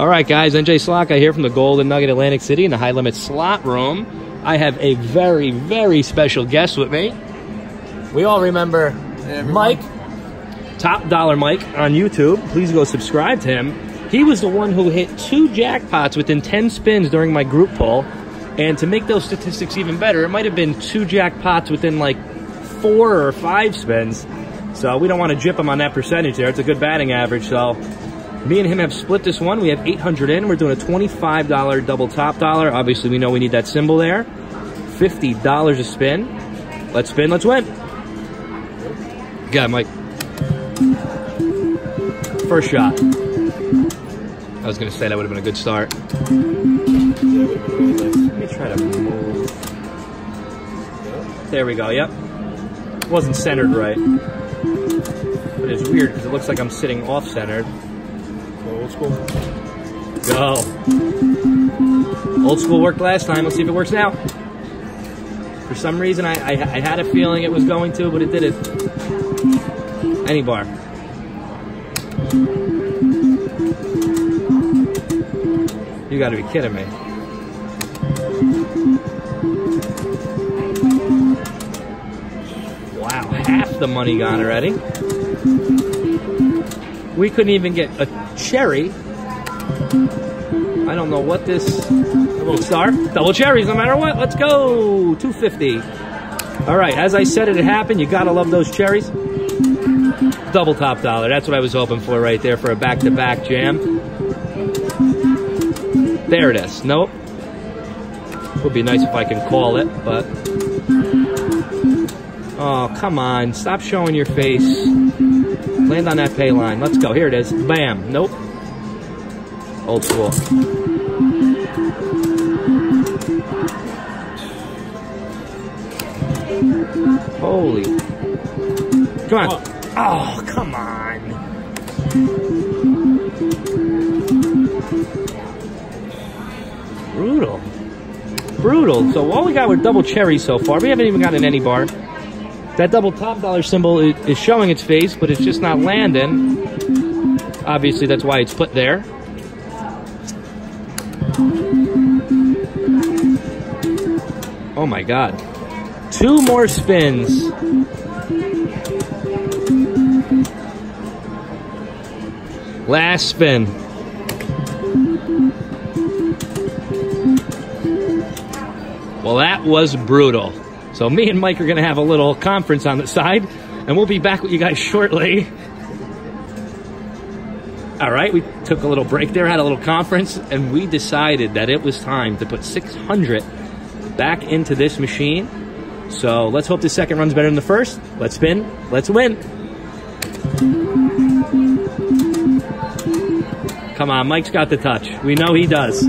All right, guys, NJ Slot Guy here from the Golden Nugget Atlantic City in the High Limit Slot Room. I have a very, very special guest with me. We all remember Mike, Top Dollar Mike on YouTube. Please go subscribe to him. He was the one who hit two jackpots within 10 spins during my group poll. And to make those statistics even better, it might have been two jackpots within like four or five spins. So we don't want to jip him on that percentage there. It's a good batting average. So me and him have split this one. We have 800 in. We're doing a $25 double top dollar. Obviously, we know we need that symbol there. $50 a spin. Let's spin, let's win. Got it, Mike. First shot. I was going to say that would have been a good start. Let me try to move. There we go, yep. Wasn't centered right. But it's weird because it looks like I'm sitting off-centered. Old school. Go. Old school worked last time. Let's see if it works now. For some reason, I, I, I had a feeling it was going to, but it didn't. Any bar. You gotta be kidding me. Wow, half the money gone already. We couldn't even get a cherry. I don't know what this little star. Double cherries no matter what. Let's go. 250. All right, as I said it happened. You gotta love those cherries. Double top dollar. That's what I was hoping for right there for a back-to-back jam. There it is. Nope. Would be nice if I can call it, but Oh, come on. Stop showing your face. Land on that pay line. Let's go. Here it is. Bam. Nope. Old school. Holy. Come on. Oh, come on. Brutal. Brutal. So all we got were double cherries so far. We haven't even gotten any bar. That double top dollar symbol is, showing its face, but it's just not landing. Obviously, that's why it's put there. Oh my god. Two more spins. Last spin. Well, that was brutal. So me and Mike are going to have a little conference on the side, and we'll be back with you guys shortly. All right, we took a little break there, had a little conference, and we decided that it was time to put 600 back into this machine. So let's hope the second run's better than the first. Let's spin. Let's win. Come on, Mike's got the touch. We know he does.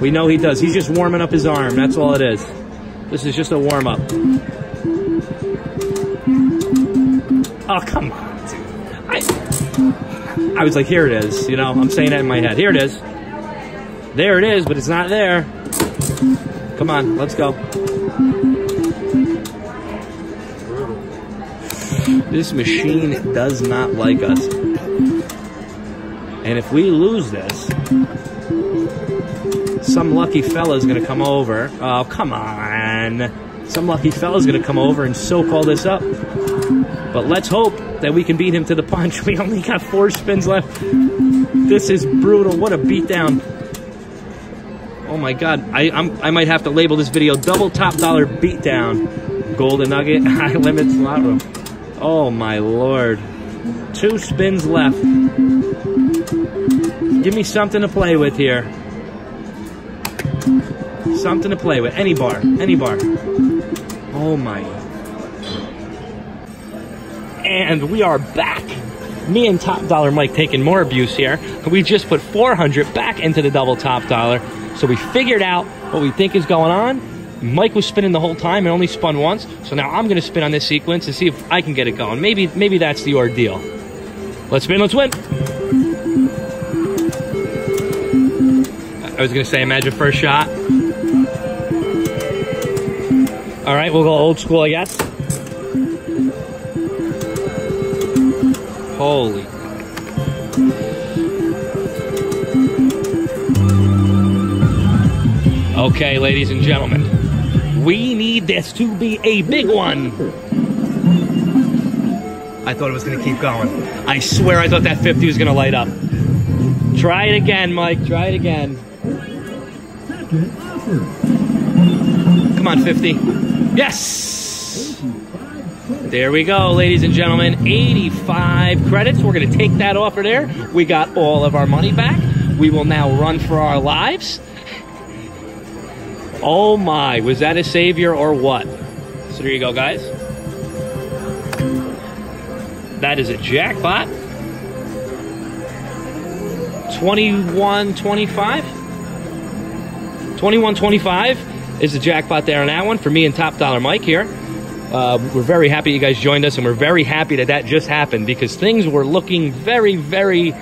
We know he does. He's just warming up his arm. That's all it is. This is just a warm up. Oh, come on. I, I was like, here it is. You know, I'm saying that in my head. Here it is. There it is, but it's not there. Come on, let's go. This machine does not like us. And if we lose this, some lucky fella's gonna come over. Oh, come on. Some lucky fella's gonna come over and soak all this up. But let's hope that we can beat him to the punch. We only got four spins left. This is brutal. What a beatdown. Oh my god. I I'm, I might have to label this video double top dollar beatdown. Golden Nugget, high limit slot room. Oh my lord. Two spins left. Give me something to play with here. Something to play with. Any bar. Any bar. Oh my. And we are back. Me and Top Dollar Mike taking more abuse here. We just put 400 back into the double top dollar. So we figured out what we think is going on. Mike was spinning the whole time and only spun once. So now I'm going to spin on this sequence and see if I can get it going. Maybe maybe that's the ordeal. Let's spin, let's win. I was going to say, imagine first shot. All right, we'll go old school, I guess. Holy. Okay, ladies and gentlemen, we need this to be a big one. I thought it was going to keep going. I swear I thought that 50 was going to light up. Try it again, Mike. Try it again. Come on, 50. Yes! There we go, ladies and gentlemen. 85 credits. We're going to take that offer there. We got all of our money back. We will now run for our lives. Oh my, was that a savior or what? So there you go, guys. That is a jackpot. 21 25. 21 25 is the jackpot there on that one for me and Top Dollar Mike here. Uh, we're very happy you guys joined us, and we're very happy that that just happened because things were looking very, very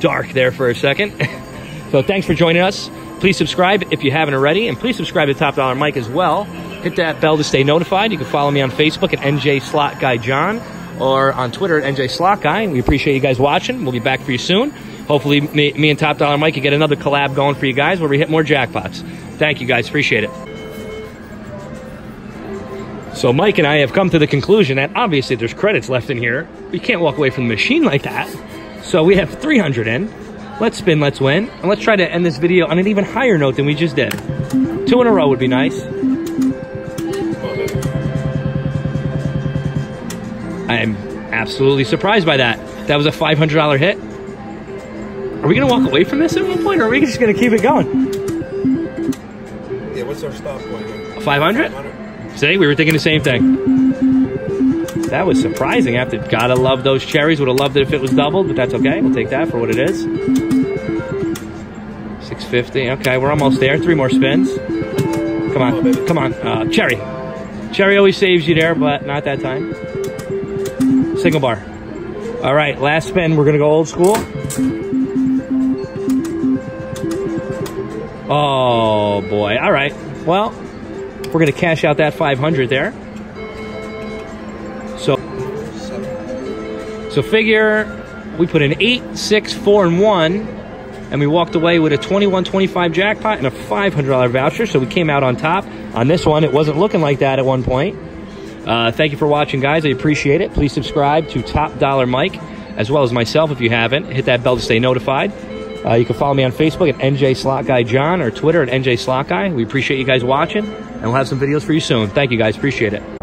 dark there for a second. so thanks for joining us. Please subscribe if you haven't already, and please subscribe to Top Dollar Mike as well. Hit that bell to stay notified. You can follow me on Facebook at NJ Slot Guy Jon or on Twitter at NJ Slot Guy. We appreciate you guys watching. We'll be back for you soon. Hopefully, me, me and Top Dollar Mike can get another collab going for you guys where we hit more jackpots. Thank you guys. Appreciate it. So Mike and I have come to the conclusion that obviously there's credits left in here. We can't walk away from the machine like that. So we have 300 in. Let's spin, let's win. And let's try to end this video on an even higher note than we just did. Two in a row would be nice. I'm absolutely surprised by that. That was a $500 hit. Are we going to walk away from this at one point, or are we just going to keep it going? Yeah, what's our stop point 500? 500? See, we were thinking the same thing. That was surprising. After gotta love those cherries. Would have loved it if it was doubled, but that's okay. We'll take that for what it is. 650. Okay, we're almost there. Three more spins. Come on, come on, uh, cherry. Cherry always saves you there, but not that time. Single bar. All right, last spin. We're gonna go old school. Oh boy. All right. Well, we're gonna cash out that 500 there. So, so figure we put an eight, six, four, and one, and we walked away with a 21.25 jackpot and a $500 voucher. So we came out on top on this one. It wasn't looking like that at one point. Uh, thank you for watching, guys. I appreciate it. Please subscribe to Top Dollar Mike as well as myself if you haven't. Hit that bell to stay notified. Uh, you can follow me on Facebook at NJ Slot Guy Jon or Twitter at NJ Slot Guy. We appreciate you guys watching, and we'll have some videos for you soon. Thank you, guys. Appreciate it.